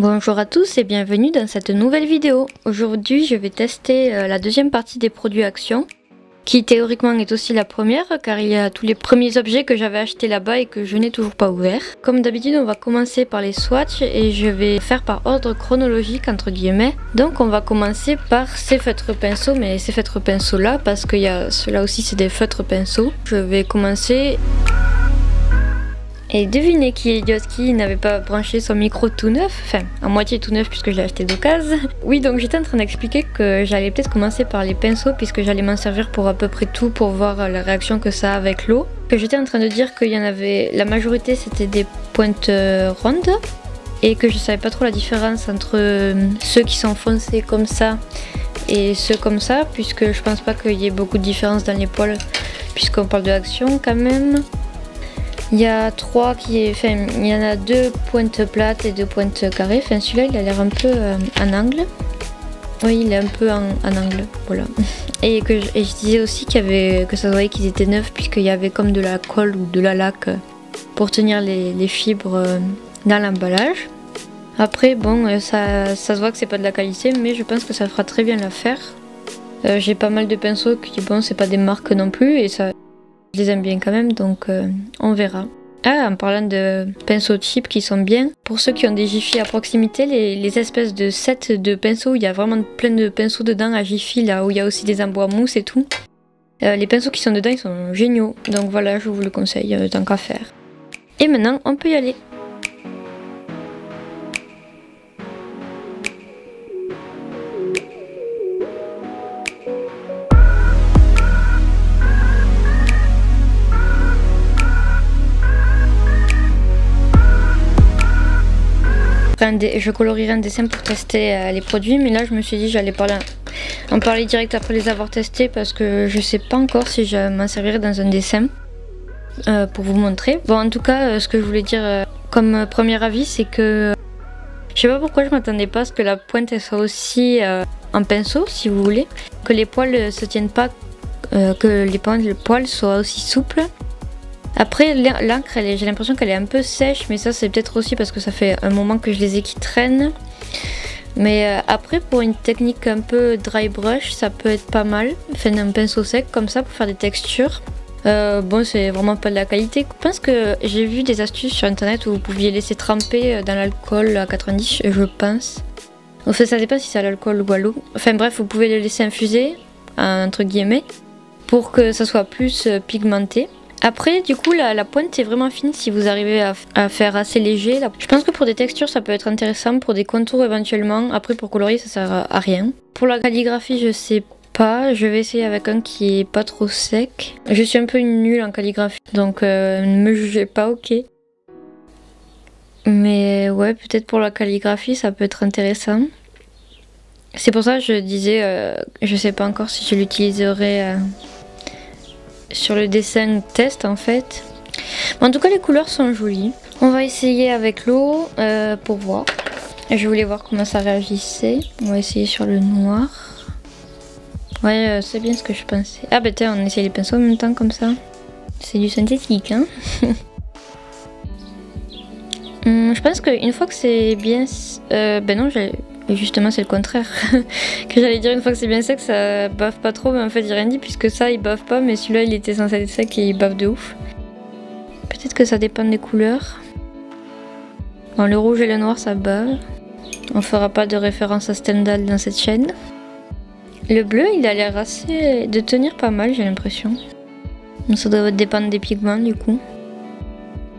Bonjour à tous et bienvenue dans cette nouvelle vidéo. Aujourd'hui je vais tester euh, la deuxième partie des produits Action qui théoriquement est aussi la première car il y a tous les premiers objets que j'avais achetés là-bas et que je n'ai toujours pas ouverts. Comme d'habitude on va commencer par les swatchs et je vais faire par ordre chronologique entre guillemets. Donc on va commencer par ces feutres pinceaux mais ces feutres pinceaux là parce que ceux-là aussi c'est des feutres pinceaux. Je vais commencer et devinez qui est n'avait pas branché son micro tout neuf, enfin à moitié tout neuf puisque je l'ai acheté d'occasion. Oui donc j'étais en train d'expliquer que j'allais peut-être commencer par les pinceaux puisque j'allais m'en servir pour à peu près tout pour voir la réaction que ça a avec l'eau. Que j'étais en train de dire qu'il y en avait, la majorité c'était des pointes euh, rondes et que je savais pas trop la différence entre euh, ceux qui sont foncés comme ça et ceux comme ça puisque je pense pas qu'il y ait beaucoup de différence dans les poils puisqu'on parle de l'action quand même. Il y a trois qui enfin, il y en a deux pointes plates et deux pointes carrées. Enfin, celui-là, il a l'air un peu euh, en angle. Oui, il est un peu en, angle, voilà. Et je, disais aussi qu'il y avait, que ça se voyait qu'ils étaient neufs puisqu'il y avait comme de la colle ou de la laque pour tenir les, fibres euh, dans l'emballage. Après, bon, euh, ça, ça, se voit que c'est pas de la qualité, mais je pense que ça fera très bien l'affaire. J'ai pas mal de pinceaux qui, bon, c'est pas des marques non plus et ça, je les aime bien quand même, donc euh, on verra. Ah, en parlant de pinceaux cheap qui sont bien, pour ceux qui ont des Jiffy à proximité, les, espèces de sets de pinceaux, il y a vraiment plein de pinceaux dedans à Jiffy, là où il y a aussi des embois mousse et tout. Euh, les pinceaux qui sont dedans, ils sont géniaux. Donc voilà, je vous le conseille euh, tant qu'à faire. Et maintenant, on peut y aller. Je colorierai un dessin pour tester euh, les produits, mais là je me suis dit j'allais en parler direct après les avoir testés parce que je sais pas encore si je m'en servirai dans un dessin euh, pour vous montrer. Bon, en tout cas, euh, ce que je voulais dire comme premier avis, c'est que je sais pas pourquoi je m'attendais pas à ce que la pointe soit aussi en pinceau, si vous voulez, que les poils se tiennent pas, que les poils soient aussi souples après, l'encre, j'ai l'impression qu'elle est un peu sèche, mais ça, c'est peut-être aussi parce que ça fait un moment que je les ai qui traînent. Mais euh, après, pour une technique un peu dry brush, ça peut être pas mal. Faire un pinceau sec comme ça pour faire des textures. Euh, bon, c'est vraiment pas de la qualité. Je pense que j'ai vu des astuces sur internet où vous pouviez laisser tremper euh, dans l'alcool à 90, je pense. Enfin, ça dépend si c'est à l'alcool ou à l'eau. Enfin bref, vous pouvez le laisser infuser, entre guillemets, pour que ça soit plus pigmenté. Après, du coup, la, pointe est vraiment fine si vous arrivez à, faire assez léger. Je pense que pour des textures, ça peut être intéressant, pour des contours éventuellement. Après, pour colorier, ça sert à rien. Pour la calligraphie, je sais pas. Je vais essayer avec un qui est pas trop sec. Je suis un peu nulle en calligraphie, donc euh, ne me jugez pas, ok. Mais ouais, peut-être pour la calligraphie, ça peut être intéressant. C'est pour ça que je disais, euh, je sais pas encore si je l'utiliserai... Euh, sur le dessin test en fait. En tout cas les couleurs sont jolies. On va essayer avec l'eau euh, pour voir. Je voulais voir comment ça réagissait. On va essayer sur le noir. Ouais, euh, c'est bien ce que je pensais. Ah bah tiens, on essaye les pinceaux en même temps comme ça. C'est du synthétique, hein. Hum, je pense qu'une fois que c'est bien... Euh, ben non, j'ai justement, c'est le contraire. que j'allais dire une fois que c'est bien sec, ça baffe pas trop, mais en fait, j'ai rien dit puisque ça, il baffe pas, mais celui-là, il était censé être sec et il baffe de ouf. Peut-être que ça dépend des couleurs. Bon, le rouge et le noir, ça bave. On fera pas de référence à Stendhal dans cette chaîne. Le bleu, il a l'air assez de tenir pas mal, j'ai l'impression. Ça doit dépendre des pigments, du coup.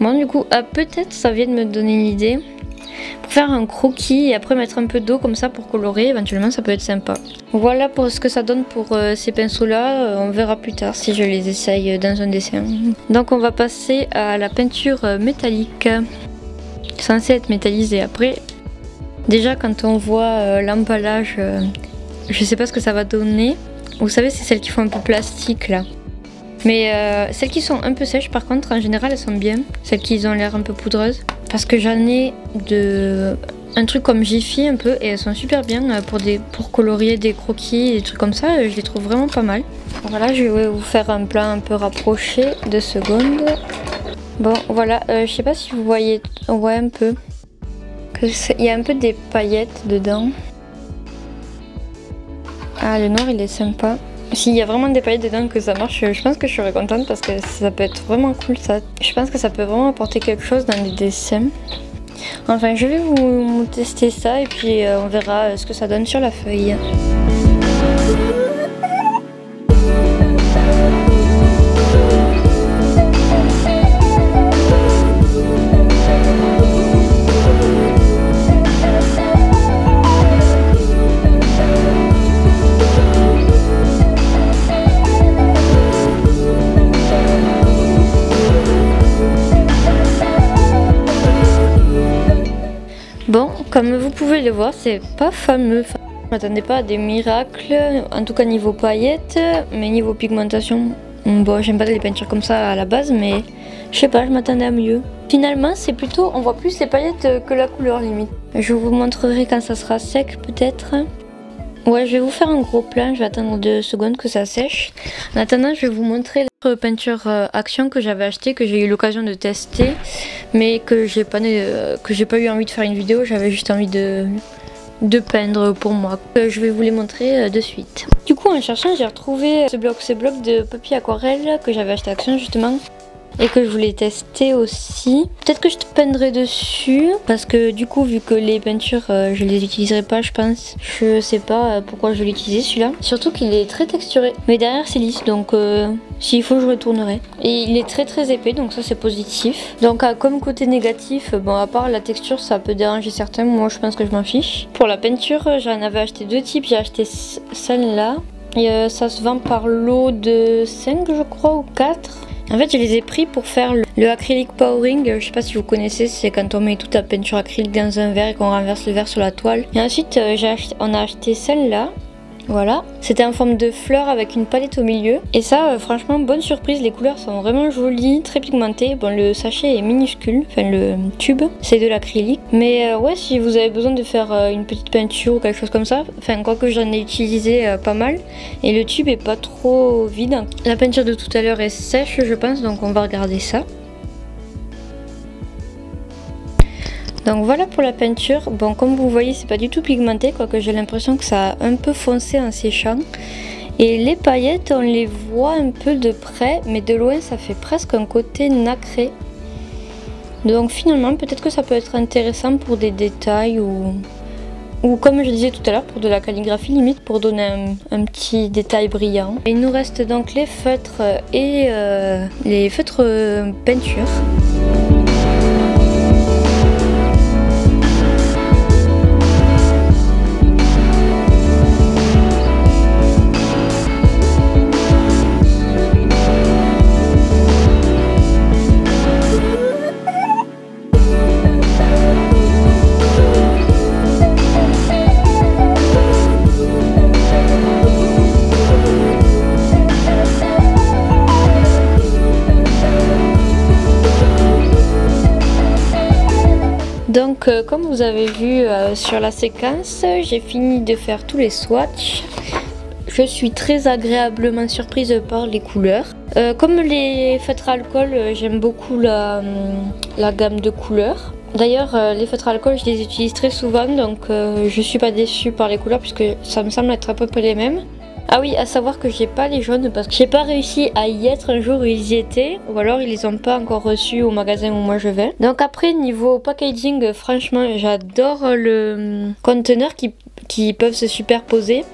Bon, du coup, ah, peut-être ça vient de me donner une idée pour faire un croquis et après mettre un peu d'eau comme ça pour colorer, éventuellement ça peut être sympa. Voilà pour ce que ça donne pour euh, ces pinceaux là, euh, on verra plus tard si je les essaye dans un dessin. Donc on va passer à la peinture métallique, censée être métallisée après. Déjà quand on voit euh, l'emballage, je sais pas ce que ça va donner. Vous savez c'est celles qui font un peu plastique là. Mais celles qui sont un peu sèches par contre en général elles sont bien. Celles qui ont l'air un peu poudreuses. Parce que j'en ai de un truc comme Jiffy un peu et elles sont super bien euh, pour, des, pour colorier des croquis, des trucs comme ça, je les trouve vraiment pas mal. Voilà, je vais vous faire un plan un peu rapproché, de secondes. Bon, voilà, euh, je sais pas si vous voyez, on voit un peu Il y a un peu des paillettes dedans. Ah, le noir, il est sympa. S'il y a vraiment des paillettes dedans que ça marche, je pense que je serais contente parce que ça peut être vraiment cool ça. Je pense que ça peut vraiment apporter quelque chose dans les dessins. Enfin, je vais vous tester ça et puis euh, on verra ce que ça donne sur la feuille. Bon, comme vous pouvez le voir, c'est pas fameux. Je m'attendais pas à des miracles, en tout cas niveau paillettes, mais niveau pigmentation, bon, j'aime pas les peintures comme ça à la base, mais je sais pas, je m'attendais à mieux. Finalement, c'est plutôt, on voit plus les paillettes que la couleur limite. Je vous montrerai quand ça sera sec peut-être. Ouais, je vais vous faire un gros plan, je vais attendre deux secondes que ça sèche. En attendant, je vais vous montrer peinture euh, Action que j'avais acheté, que j'ai eu l'occasion de tester, mais que j'ai pas, euh, que pas eu envie de faire une vidéo, j'avais juste envie de, de peindre pour moi. Euh, je vais vous les montrer de suite. Du coup, en cherchant, j'ai retrouvé ce bloc, ce bloc de papier aquarelle que j'avais acheté Action justement et que je voulais tester aussi. Peut-être que je te peindrai dessus parce que du coup vu que les peintures euh, je les utiliserai pas je pense. Je sais pas euh, pourquoi je vais l'utiliser celui-là. Surtout qu'il est très texturé. Mais derrière c'est lisse donc euh, s'il faut je retournerai. Et il est très très épais donc ça c'est positif. Donc comme côté négatif, bon à part la texture ça peut déranger certains, moi je pense que je m'en fiche. Pour la peinture j'en avais acheté deux types, j'ai acheté celle-là. Et ça se vend par lot de 5 je crois ou 4. En fait, je les ai pris pour faire le, acrylic powering. Je sais pas si vous connaissez, c'est quand on met toute la peinture acrylique dans un verre et qu'on renverse le verre sur la toile. Et ensuite, euh, on a acheté celle-là. Voilà, c'était en forme de fleur avec une palette au milieu. Et ça, euh, franchement, bonne surprise, les couleurs sont vraiment jolies, très pigmentées. Bon, le sachet est minuscule, enfin le tube, c'est de l'acrylique. Mais euh, ouais, si vous avez besoin de faire euh, une petite peinture ou quelque chose comme ça, enfin, quoi que j'en ai utilisé pas mal. Et le tube est pas trop vide. La peinture de tout à l'heure est sèche, je pense, donc on va regarder ça. Donc voilà pour la peinture. Bon, comme vous voyez, c'est pas du tout pigmenté, quoique j'ai l'impression que ça a un peu foncé en séchant. Et les paillettes, on les voit un peu de près, mais de loin, ça fait presque un côté nacré. Donc finalement, peut-être que ça peut être intéressant pour des détails ou, comme je disais tout à l'heure, pour de la calligraphie limite, pour donner un, petit détail brillant. il nous reste donc les feutres et euh, les feutres peinture. Euh, comme vous avez vu euh, sur la séquence, j'ai fini de faire tous les swatchs. Je suis très agréablement surprise par les couleurs. Euh, comme les feutres alcool, j'aime beaucoup la, la, gamme de couleurs. D'ailleurs, les feutres alcool, je les utilise très souvent, donc je suis pas déçue par les couleurs puisque ça me semble être à peu près les mêmes. Ah oui, à savoir que j'ai pas les jaunes parce que j'ai pas réussi à y être un jour où ils y étaient ou alors ils les ont pas encore reçus au magasin où moi je vais. Donc après niveau packaging, franchement j'adore le conteneur qui, qui peuvent se superposer.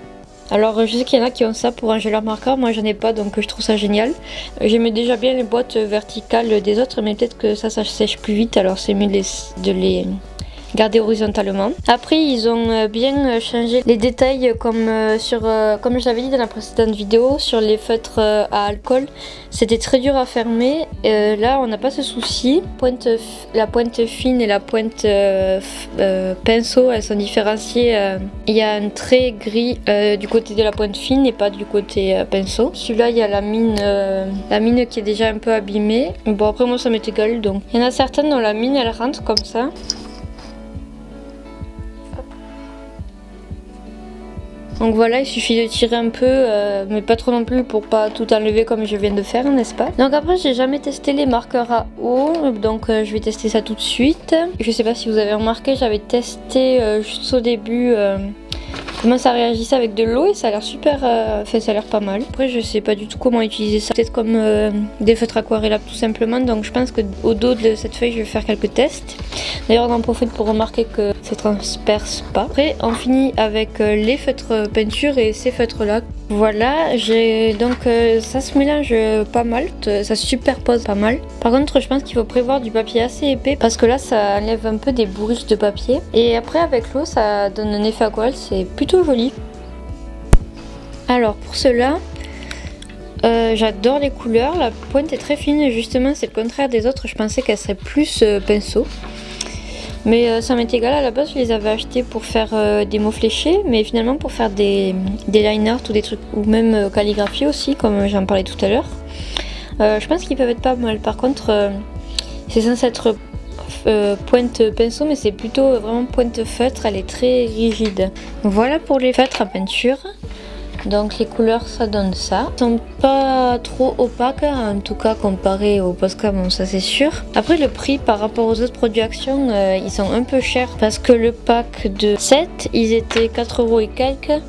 Alors je sais qu'il y en a qui ont ça pour un geleur marqueur, moi j'en ai pas donc je trouve ça génial. J'aimais déjà bien les boîtes verticales des autres mais peut-être que ça ça sèche plus vite alors c'est mieux de les garder horizontalement. Après ils ont euh, bien euh, changé les détails comme euh, sur comme je l'avais dit dans la précédente vidéo sur les feutres à alcool. C'était très dur à fermer. là on n'a pas ce souci. Pointe, la pointe fine et la pointe pinceau elles sont différenciées. Il y a un trait gris du côté de la pointe fine et pas du côté pinceau. Celui-là il y a la mine, la mine qui est déjà un peu abîmée. Bon après moi ça m'est égal donc. Il y en a certaines dont la mine elle rentre comme ça. Donc voilà, il suffit de tirer un peu, euh, mais pas trop non plus pour pas tout enlever comme je viens de faire, n'est-ce pas? Donc après, j'ai jamais testé les marqueurs à eau, donc euh, je vais tester ça tout de suite. Je sais pas si vous avez remarqué, j'avais testé euh, juste au début comment ça réagissait avec de l'eau et ça a l'air super, euh, fait ça a l'air pas mal. Après je sais pas du tout comment utiliser ça, peut-être comme euh, des feutres aquarellables tout simplement, donc je pense qu'au dos de cette feuille je vais faire quelques tests. D'ailleurs on en profite pour remarquer que ça transperce pas. Après on finit avec euh, les feutres peinture et ces feutres là. Voilà, j'ai donc ça se mélange pas mal, ça se superpose pas mal. Par contre je pense qu'il faut prévoir du papier assez épais parce que là ça enlève un peu des bourriches de papier. Et après avec l'eau ça donne un effet aquarelle, c'est plutôt joli. Alors pour cela, euh, j'adore les couleurs. La pointe est très fine justement c'est le contraire des autres. Je pensais qu'elle serait plus euh, pinceau. Mais euh, ça m'est égal, à la base je les avais achetés pour faire des mots fléchés, mais finalement pour faire des, des line art ou des trucs, ou même calligraphie aussi, comme j'en parlais tout à l'heure. je pense qu'ils peuvent être pas mal. Par contre, c'est censé être euh, pointe pinceau, mais c'est plutôt vraiment pointe feutre. Elle est très rigide. Voilà pour les feutres à peinture. Donc les couleurs ça donne ça. Ils sont pas trop opaques en tout cas comparé au Posca, bon ça c'est sûr. Après le prix par rapport aux autres produits Action, euh, ils sont un peu chers parce que le pack de 7 ils étaient 4 euros et quelques.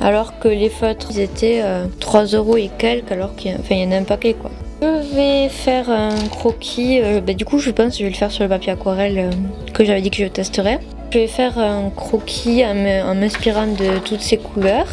Alors que les feutres ils étaient 3 euh, euros et quelques alors qu'il y, y en a un paquet quoi. Je vais faire un croquis, euh, bah, du coup je pense que je vais le faire sur le papier aquarelle euh, que j'avais dit que je testerais. Je vais faire un croquis en m'inspirant de toutes ces couleurs.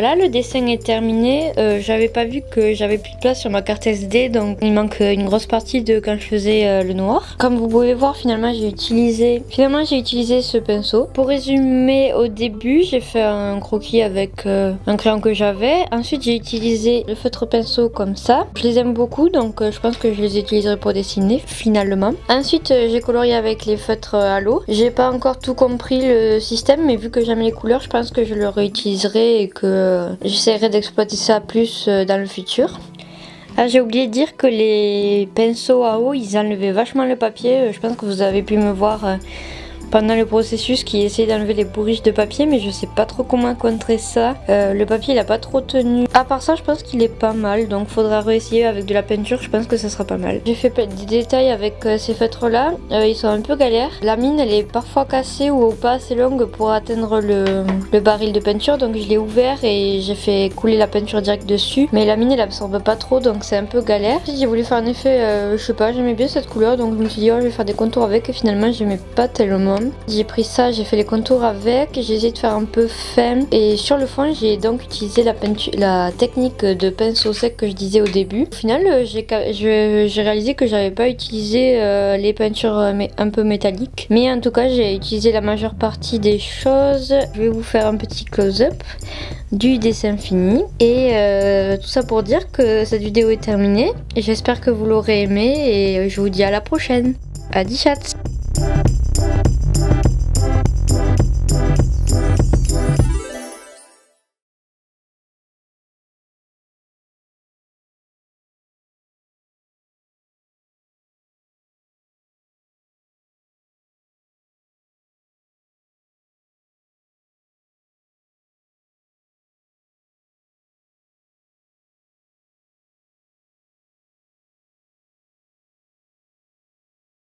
Voilà, le dessin est terminé. Euh, j'avais pas vu que j'avais plus de place sur ma carte SD, donc il manque une grosse partie de quand je faisais euh, le noir. Comme vous pouvez voir, finalement j'ai utilisé, finalement ce pinceau. Pour résumer, au début j'ai fait un croquis avec euh, un crayon que j'avais. Ensuite j'ai utilisé le feutre pinceau comme ça. Je les aime beaucoup, donc je pense que je les utiliserai pour dessiner finalement. Ensuite j'ai colorié avec les feutres à l'eau. J'ai pas encore tout compris le système, mais vu que j'aime les couleurs, je pense que je le réutiliserai et que j'essaierai d'exploiter ça plus euh, dans le futur. Ah, j'ai oublié de dire que les pinceaux à eau, ils enlevaient vachement le papier. Euh, je pense que vous avez pu me voir euh, pendant le processus qui essayait d'enlever les bourriches de papier mais je sais pas trop comment contrer ça. Euh, le papier il a pas trop tenu. À part ça je pense qu'il est pas mal donc faudra réessayer avec de la peinture je pense que ça sera pas mal. J'ai fait des détails avec euh, ces feutres là, euh, ils sont un peu galères. La mine elle est parfois cassée ou pas assez longue pour atteindre le, baril de peinture donc je l'ai ouvert et j'ai fait couler la peinture direct dessus mais la mine elle absorbe pas trop donc c'est un peu galère. J'ai voulu faire un effet, je sais pas, j'aimais bien cette couleur donc je me suis dit oh je vais faire des contours avec et finalement j'aimais pas tellement. J'ai pris ça, j'ai fait les contours avec, j'ai essayé de faire un peu fin et sur le fond j'ai donc utilisé la, technique de pinceau sec que je disais au début. Au final euh, j'ai réalisé que j'avais pas utilisé euh, les peintures euh, un peu métalliques mais en tout cas j'ai utilisé la majeure partie des choses. Je vais vous faire un petit close-up du dessin fini et tout ça pour dire que cette vidéo est terminée. J'espère que vous l'aurez aimé et je vous dis à la prochaine. Adi chat